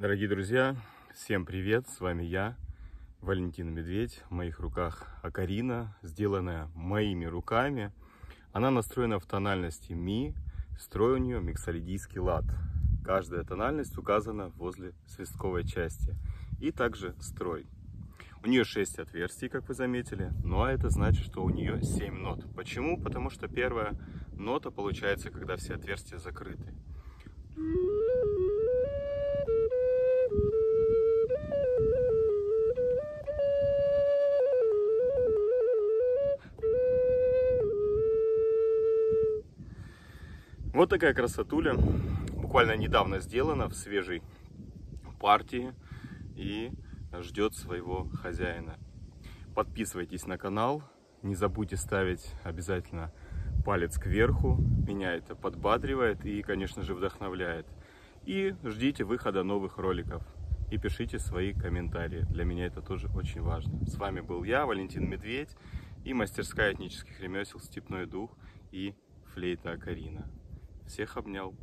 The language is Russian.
Дорогие друзья, всем привет! С вами я, Валентин Медведь. В моих руках Акарина, сделанная моими руками. Она настроена в тональности ми, строй у нее миксолидийский лад. Каждая тональность указана возле свистковой части. И также строй. У нее 6 отверстий, как вы заметили, ну а это значит, что у нее 7 нот. Почему? Потому что первая нота получается, когда все отверстия закрыты. Вот такая красотуля. Буквально недавно сделана в свежей партии и ждет своего хозяина. Подписывайтесь на канал. Не забудьте ставить обязательно палец кверху. Меня это подбадривает и, конечно же, вдохновляет. И ждите выхода новых роликов. И пишите свои комментарии. Для меня это тоже очень важно. С вами был я, Валентин Медведь, и мастерская этнических ремесел «Степной дух» и флейта Акарина. Всех обнял.